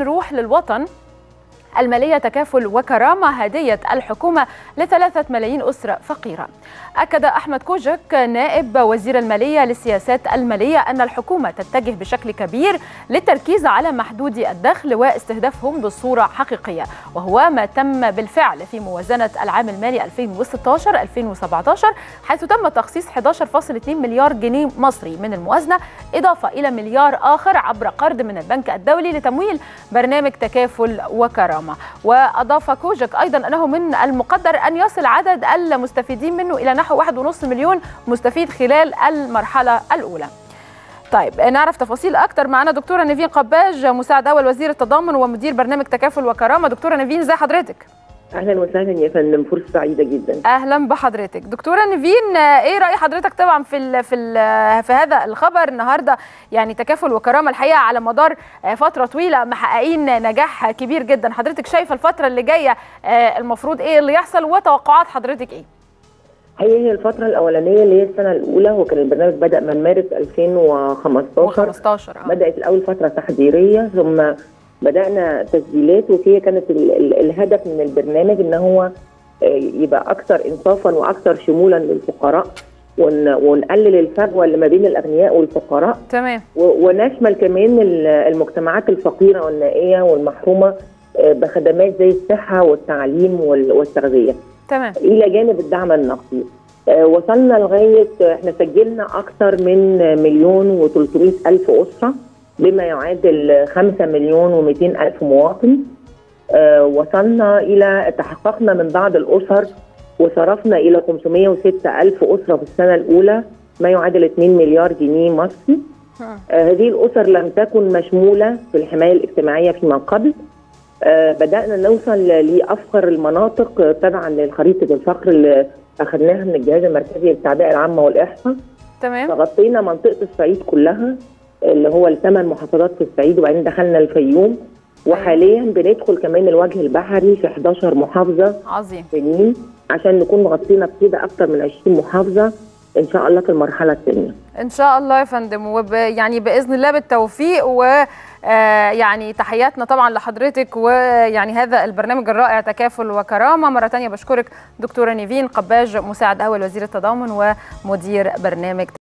نروح للوطن المالية تكافل وكرامة هدية الحكومة لثلاثة ملايين أسرة فقيرة. أكد أحمد كوجك نائب وزير المالية للسياسات المالية أن الحكومة تتجه بشكل كبير للتركيز على محدودي الدخل واستهدافهم بصورة حقيقية وهو ما تم بالفعل في موازنة العام المالي 2016-2017 حيث تم تخصيص 11.2 مليار جنيه مصري من الموازنة إضافة إلى مليار آخر عبر قرض من البنك الدولي لتمويل برنامج تكافل وكرامة. وأضاف كوجك أيضا أنه من المقدر أن يصل عدد المستفيدين منه إلى نحو 1.5 مليون مستفيد خلال المرحلة الأولى. طيب نعرف تفاصيل أكتر معنا دكتورة نيفين قباج مساعد أول وزير التضامن ومدير برنامج تكافل وكرامة. دكتورة نيفين ازي حضرتك؟ أهلا وسهلا يا فندم فرصة سعيدة جدا. أهلا بحضرتك. دكتورة نيفين إيه رأي حضرتك طبعا في ال في ال في هذا الخبر النهارده؟ يعني تكافل وكرامة الحقيقة على مدار فترة طويلة محققين نجاح كبير جدا. حضرتك شايفة الفترة اللي جاية المفروض إيه اللي يحصل؟ وتوقعات حضرتك إيه؟ هي هي الفترة الأولانية اللي هي السنة الأولى هو كان البرنامج بدأ من مارس 2015 15 آه. بدأت الأول فترة تحضيرية ثم بدأنا تسجيلات وهي كانت ال ال الهدف من البرنامج إن هو يبقى أكثر إنصافا وأكثر شمولا للفقراء ون ونقلل الفجوة اللي ما بين الأغنياء والفقراء. تمام. ونشمل كمان المجتمعات الفقيرة والنائية والمحرومة بخدمات زي الصحة والتعليم والتغذية. تمام. إلى جانب الدعم النقدي. آه وصلنا لغاية إحنا سجلنا أكثر من مليون و300 ألف أسرة. بما يعادل 5 مليون و200 ألف مواطن. آه وصلنا إلى تحققنا من بعض الأسر وصرفنا إلى 506 ألف أسرة في السنة الأولى ما يعادل 2 مليار جنيه مصري. آه هذه الأسر لم تكن مشمولة في الحماية الاجتماعية فيما قبل. آه بدأنا نوصل لأفقر المناطق تبعا لخريطة الفقر اللي أخذناها من الجهاز المركزي للتعبئة العامة والإحصاء. تمام. فغطينا منطقة الصعيد كلها. اللي هو الثمان محافظات في الصعيد وبعدين دخلنا الفيوم. وحاليا بندخل كمان الوجه البحري في 11 محافظة عظيم. سنين عشان نكون غطينا بكده أكثر من 20 محافظة إن شاء الله في المرحلة الثانية. إن شاء الله يا فندم. وب يعني بإذن الله بالتوفيق و يعني تحياتنا طبعا لحضرتك ويعني هذا البرنامج الرائع تكافل وكرامة. مرة ثانية بشكرك دكتورة نيفين قباج مساعد أول وزير التضامن ومدير برنامج.